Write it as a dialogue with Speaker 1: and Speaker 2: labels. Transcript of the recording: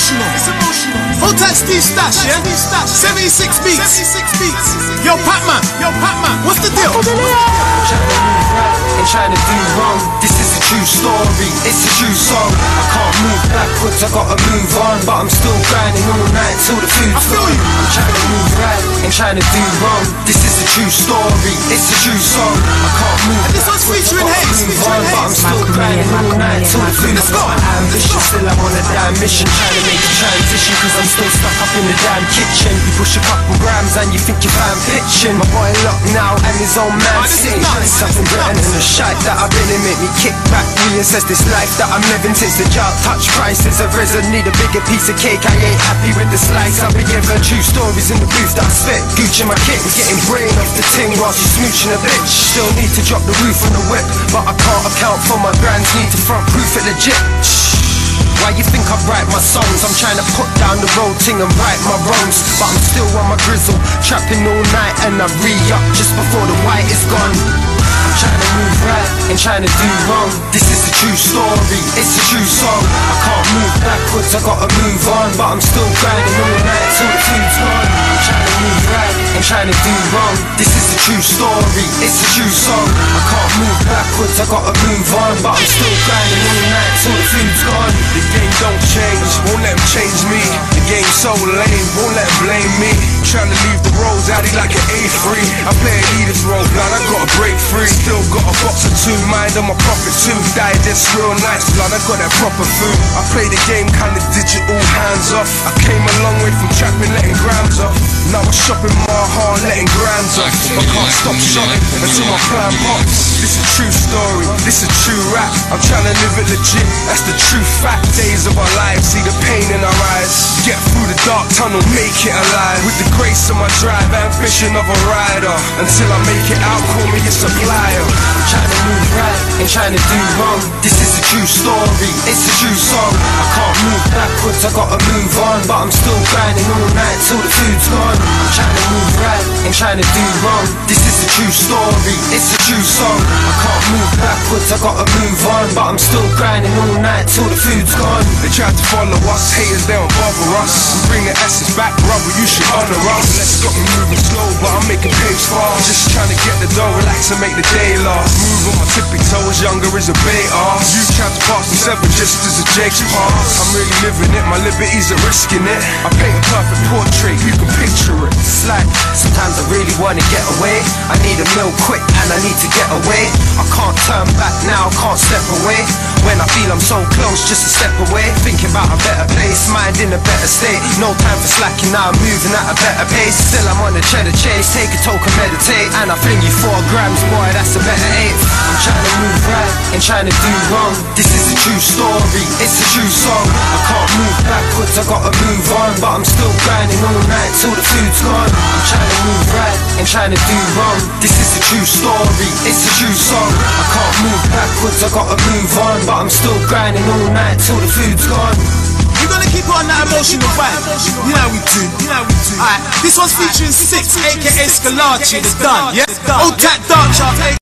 Speaker 1: emotional. It's emotional. Hold tight, Steve Stash, yeah? 76 beats. 76 beats. Yo, Pakman. Yo, Pakman. What's the deal?
Speaker 2: and trying to do wrong. This is a true story, it's a true song. I can't move backwards, I gotta move on. But I'm still grinding all night till the food's
Speaker 1: I feel
Speaker 2: gone.
Speaker 1: you.
Speaker 2: I'm trying to move right and trying to do wrong. This is a true story, it's a true song. I can't move
Speaker 1: And this one's featuring
Speaker 2: I gotta
Speaker 1: Haze,
Speaker 2: move
Speaker 1: featuring
Speaker 2: on, But I'm still grinding all night till the food's
Speaker 1: Let's
Speaker 2: gone. Ambitious, still I'm on a damn mission. Trying to make a transition, cause I'm still stuck up in the damn kitchen. You push a couple grams and you think you're fan pitching. My boy locked now and his own man
Speaker 1: Oh,
Speaker 2: shite that I've been in make me kick back, reassess this life that I'm living since the job touch prices have risen. Need a bigger piece of cake, I ain't happy with the slice. I'll be giving true stories in the booth that I spit. Gucci my kick, getting brain off the ting while she's smooching a bitch. Still need to drop the roof on the whip, but I can't account for my grands. Need to front proof it legit. Why you think I write my songs? I'm trying to put down the road ting and right my wrongs But I'm still on my grizzle, trapping all night and I re-up just before the white is gone trying to move right and trying to do wrong. This is a true story, it's a true song. I can't move backwards, I gotta move on. But I'm still grinding all night till the food's gone. Trying to move right and trying to do wrong. This is a true story, it's a true song. I can't move backwards, I gotta move on. But I'm still grinding all night till the food's gone.
Speaker 3: The game don't change, won't let them change me. The game's so lame, won't let them blame me. Trying to leave the roads out like an A3. Still got a box or two, mind on my profit too. Digest real nice, blood, I got that proper food. I play the game kinda digital, hands off. I came a long way from trapping, letting grams off. Now I'm shopping my heart, letting grams off. I can't stop shopping until my plan pops. This a true story, this a true rap. I'm trying to live it legit, that's the true fact. Days of our lives, see the pain in our eyes. Get through the dark tunnel, make it alive. With the grace of my drive, ambition of a rider. Until I make it out, call me a supplier.
Speaker 2: I'm trying to move right and trying to do wrong. This is a true story, it's a true song. I can't move backwards, I gotta move on. But I'm still grinding all night till the food's gone. I'm trying to move right and trying to do wrong. This is a true story, it's a true song. I can't move backwards, I gotta move on. But I'm still grinding all night till the food's gone.
Speaker 3: They try to follow us, haters they don't bother us. We bring the essence back, brother, you should honor us. Let's got me moving slow, but I'm making pace fast. Just trying to get the dough, relax and make the day last. Is a beta. You tried to pass me seven just as a Jake's pass. I'm really living it, my liberties are risking it. I paint a perfect portrait, you can picture it.
Speaker 2: It's like sometimes I really wanna get away. I need a meal quick and I need to get away. I can't turn back now, I can't step away. When I feel I'm so close, just a step away. Thinking about a better place, mind in a better state. No time for slacking now, I'm moving at a better pace. Still I'm on the cheddar chase, take a toke and meditate. And I fling you four grams, boy, that's a better eighth. I'm trying to move and trying to do wrong. This is a true story, it's a true song. I can't move backwards, I gotta move on. But I'm still grinding all night till the food's gone. I'm trying to move right and trying to do wrong. This is a true story, it's a true song. I can't move backwards, I gotta move on. But I'm still grinding all night till the food's gone.
Speaker 1: We're gonna keep on that emotional vibe. You know we do. You know we do. Alright, this one's featuring Six, aka Scalacci. It's done. Yeah. Old Cat Dark Chart.